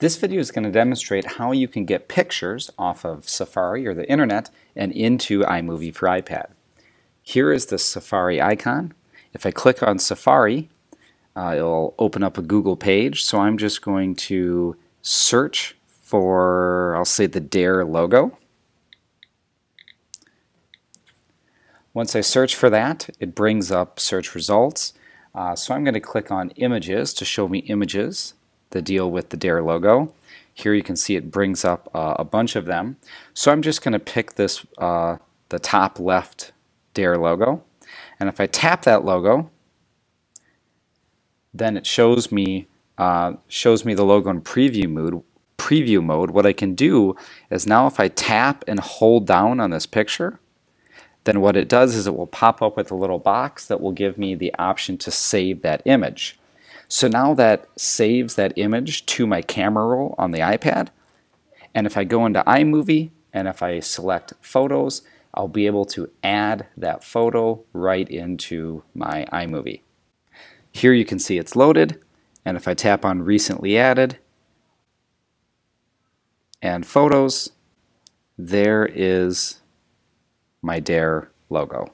This video is going to demonstrate how you can get pictures off of Safari or the internet and into iMovie for iPad. Here is the Safari icon. If I click on Safari, uh, it'll open up a Google page. So I'm just going to search for, I'll say the Dare logo. Once I search for that, it brings up search results. Uh, so I'm going to click on Images to show me images that deal with the Dare logo. Here you can see it brings up uh, a bunch of them. So I'm just going to pick this, uh, the top left Dare logo. And if I tap that logo, then it shows me uh, shows me the logo in preview mode. Preview mode. What I can do is now if I tap and hold down on this picture, then what it does is it will pop up with a little box that will give me the option to save that image. So now that saves that image to my camera roll on the iPad, and if I go into iMovie and if I select Photos, I'll be able to add that photo right into my iMovie. Here you can see it's loaded, and if I tap on Recently Added and Photos, there is my Dare logo.